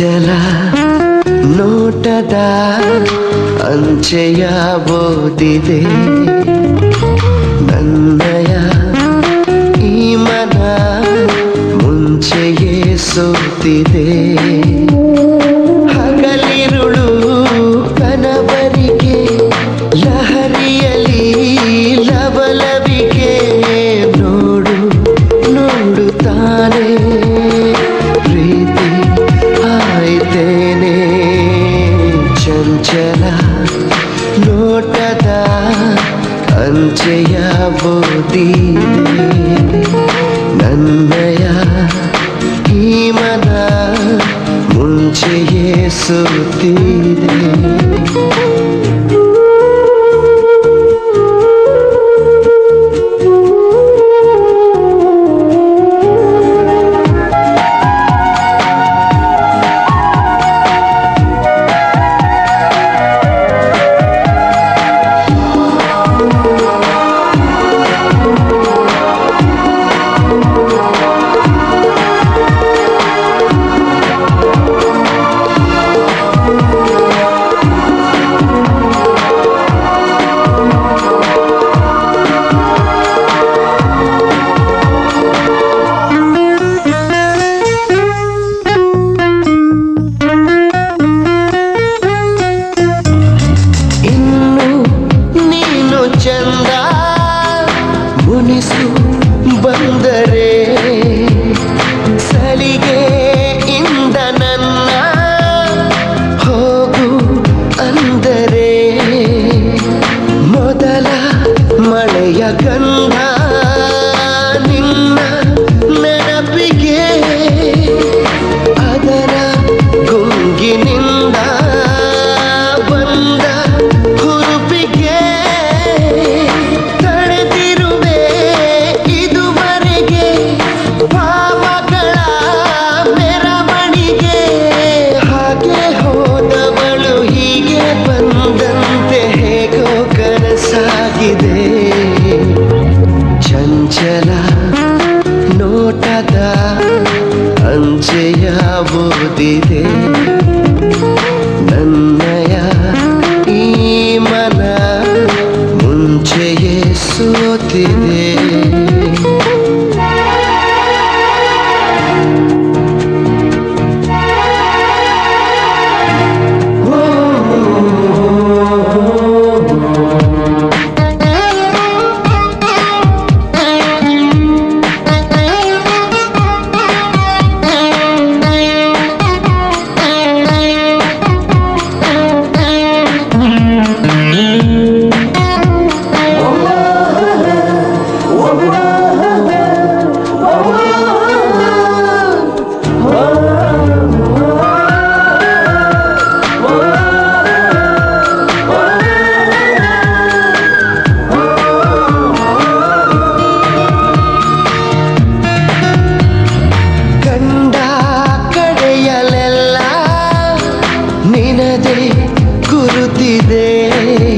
ಜಲ ನೋಟದ ಅಂಚೆಯ ಬೋದಿದೆ ನನ್ನಯ ಈ ಮನ ಮುಂಚೆಯೇ ಸೋತಿದೆ ಅಂಚಲ ನೋಟದ ಅಂಚೆಯ ಬೋದಿದೆ ನನ್ನಯ ಈ ಮನ ಮುಂಚೆಯೇ ಸುತ್ತೀ ಬಂದ ನಿನ್ನ ನೆನಪಿಗೆ ಅದರ ಗುಂಗಿನಿಂದ ಬಂದ ಹುರುಪಿಗೆ ತಡೆದಿರುವೆ ಇದುವರೆಗೆ ಪಾಪಗಳ ಮೆರವಣಿಗೆ ಹಾಗೆ ಬಳು ಹೀಗೆ ಬಂದಂತೆ ಹೇಗೋ ಕನಸಾಗಿದೆ ಅಂಚಲ ನೋಟದ ಅಂಚೆಯ ಓದಿದೆ ನನ್ನಯ ಈ ಮನ ಮುಂಚೆಯೇ ಸೋತಿದೆ に狂って